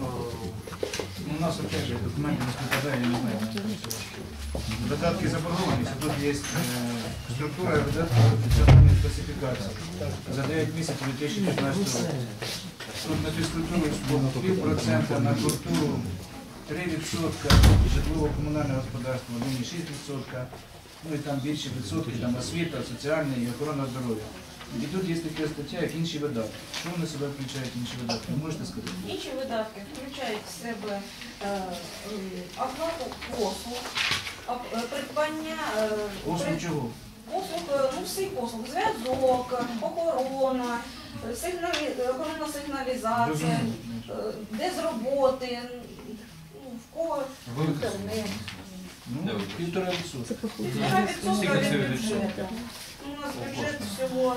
Ну, У нас опять же документы не співпадає, я не знаю. Видатки заборгованості, тут є е, структура видатків функціональної класифікації за 9 місяців 2015 року. Тут на пів процента, на культуру 3%, житлово-комунальне господарство 1,6%, ну і там більше відсотки, там освіта, соціальна і охорона здоров'я. І тут є така стаття, як інші видатки. Що вони себе включають інші видатки? Ви можете сказати? Інші видатки включають в себе е, е, оплату послуг, е, придбання е, Послуг чого? послуг, ну всі послуг, зв'язок, охорона, охоронна сигналізація, де з роботи, в кого. Ну, півтора відсотка. Півтора відсотка від бюджету. У нас бюджет всього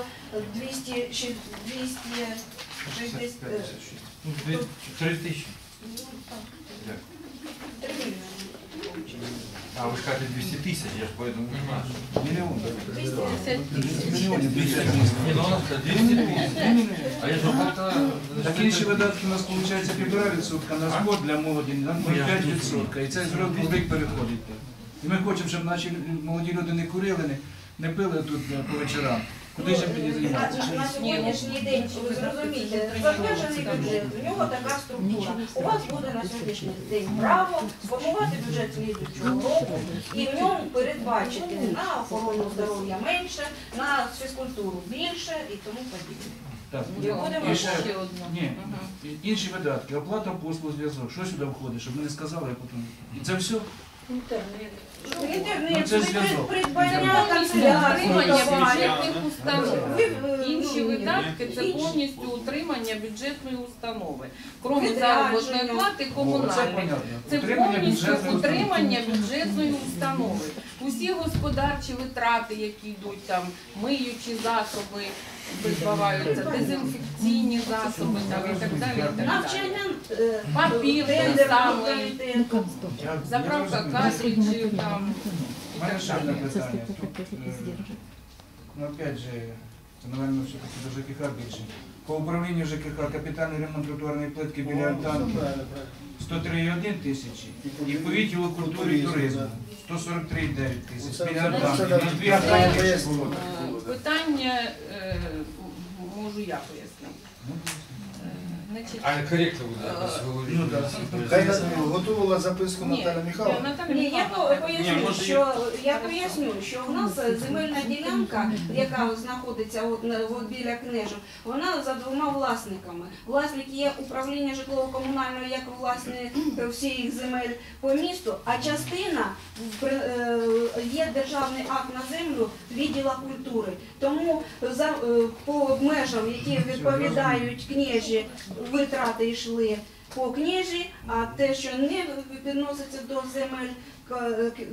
200, 260, е, Ну, тисячі. ну. А ви ж кажете 200 тисяч, я ж поэтому не знаю. Мільйон. 250 Мільйонів бюджет Ні, ну у нас 200 тисяч. А я ж говорю, Так інші видатки у нас виходить півтора відсотка на спорт для молоді, на 0,5 відсотка. І це зробив переходить. І ми хочемо, щоб наші молоді люди не курили, не, пили тут е, по вечорам. Куди ж мені На, займатися? на сьогоднішній день, ви зрозумієте, затверджений бюджет, у нього така структура. У вас буде на сьогоднішній день право сформувати бюджет слідуючого року і в ньому передбачити на охорону здоров'я менше, на фізкультуру більше і тому подібне. Так. І будемо І ще, ні, інші видатки, оплата послуг, зв'язок. Що сюди входить, щоб ми не сказали, а потім. І це все? Інтернет, Ну, інтернет, це зв'язок. придбання канцелярії, бюджетних установ. Ви, Інші видатки це повністю утримання бюджетної установи. Крім заробітної плати О, це комунальних. понятно. Це Утримання повністю бюджетної утримання бюджетної установи. Усі господарчі витрати, які йдуть там, миючі засоби відбуваються, дезінфекційні засоби там, і так далі. І так далі. Навчання е, Папір той самий. я Заправка картриджів там. Ще одне питання. Е, Ну, опять же, це, напевно, все-таки до ЖКХ більше. По управлінню ЖКХ капітальний ремонт тротуарної плитки біля Альтанки 103,1 тисячі. І по відділу культури і туризму 143,9 тисяч. Біля Альтанки. На дві Альтанки було. Е, Питання е, можу я пояснити. Е, Значить, А коректно видатки Ну, да. Хай на- готувала записку ні, Наталя Михайловна. Ні, я по- Ні, поясню, може, що я поясню, що в нас земельна ділянка, яка знаходиться от, на- от біля книжок, вона за двома власниками. Власник є управління житлово-комунального як власник всіх земель по місту, а частина при- е, є державний акт на землю відділа культури. Тому за е, по межам, які відповідають книжі, витрати йшли по книжі, а те, що не відноситься до земель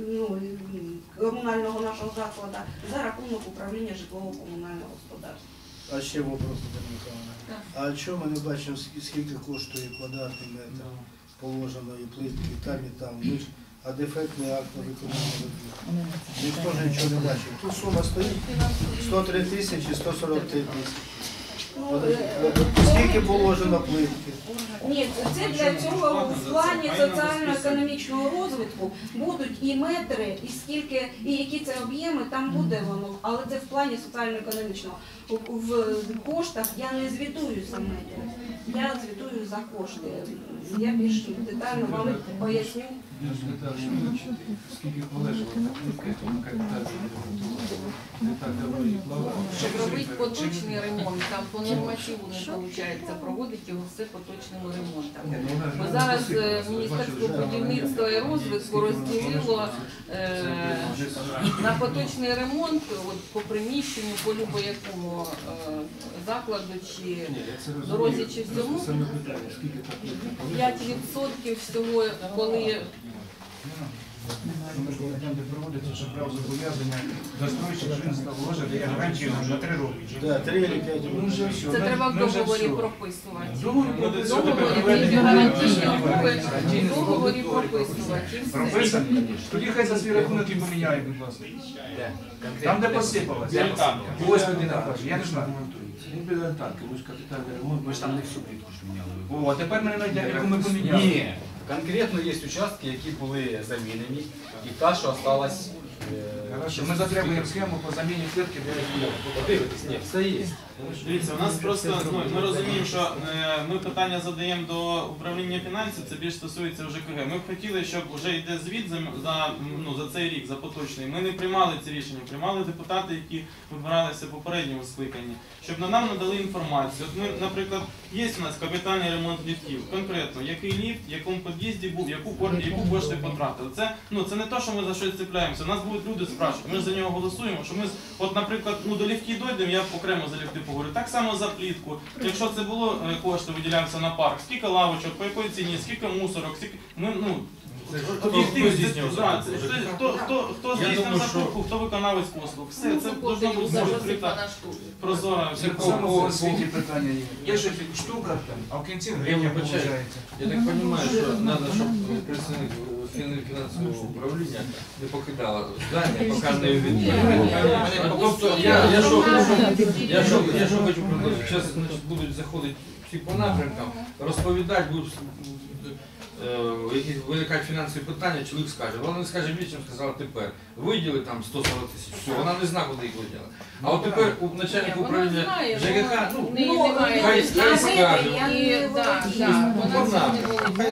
ну, комунального нашого закладу, за рахунок управління житлово-комунального господарства. А ще вопрос, Михайловна. А чому ми не бачимо, скільки коштує квадратний метр положеної плитки там і там? А дефектний акт на виконання. Ніхто ж нічого не бачив. Тут сума стоїть 103 тисячі 143 тисячі. Ну, Скільки положено плитки? Ні, це для цього в плані соціально-економічного розвитку будуть і метри, і скільки, і які це об'єми, там буде воно, але це в плані соціально-економічного. В, коштах я не звітую за метри, я звітую за кошти. Я більш детально вам поясню. Скільки полежало на капітації не так давно і плавало. Щоб робити поточний ремонт, там по нормативу не виходить проводити його все поточними ремонтами. Ну, Бо зараз е, Міністерство будівництва і розвитку розділило е, на поточний ремонт от, по приміщенню, по любо-якому е, закладу чи дорозі чи всьому. Саме питання, скільки так плитки полежало? 5% всього, коли Ми ж там, де проводиться, що право зобов'язання застройщик він вложити як гарантію на 3 роки. Да, 3 чи 5 Ну, вже все. це треба в договорі прописувати. В договорі тільки гарантійні умови, в договорі прописувати. і все. Прописано? Тоді хай за свій рахунок і поміняє, будь ласка. Там, де посипалося. Ось людина каже, я не знаю. Не біля танки, ми ж капітальний ремонт. Ми ж там не всю плітку ж міняли. О, а тепер мене знайде, яку ми поміняли. Ні, конкретно є участки, які були замінені, і та, що залишилась. е, ми затребуємо схему по заміні клітки для регулятора. Подивитись, ні, все є. Дивіться, у нас просто ну, ми розуміємо, що е, ми питання задаємо до управління фінансів, це більш стосується ЖКГ. Ми б хотіли, щоб вже йде звіт за, за, ну, за цей рік, за поточний. Ми не приймали ці рішення, приймали депутати, які вибиралися в попередньому скликанні, щоб на нам надали інформацію. От ми, наприклад, є у нас капітальний ремонт ліфтів. Конкретно, який ліфт, в якому під'їзді був, яку кор- яку кошти потратили. Це ну це не те, що ми за щось цепляємося. Нас будуть люди спрашувати. Ми за нього голосуємо. Що ми от, наприклад, ну до ліфтів дойдемо, я окремо за ліфти поговорю. Так само за плітку. Якщо це було е, кошти виділялися на парк, скільки лавочок, по якій ціні, скільки мусорок, скільки ми ну. Об'єктивно, хто це- здійснив закупку, хто виконавець послуг. Все, це Ну, бути за відкрита, штуку. прозора. Це по освіті питання є. Є ж штука а в кінці гривня виходить. Я так розумію, що треба, щоб представник фін- фінансового управління не покидала здання, поки не відповідає. Тобто я, я що хочу, я що, я що хочу предложити. Зараз значить, будуть заходити всі по напрямкам, розповідати, будуть е, які виникають фінансові питання, чоловік скаже, вона не скаже більше, сказала тепер. Виділи там 140 тисяч, все, вона не знає, куди їх виділа. А от тепер у начальника управління вона- ну, Ну, хай- скаже. вона володіє.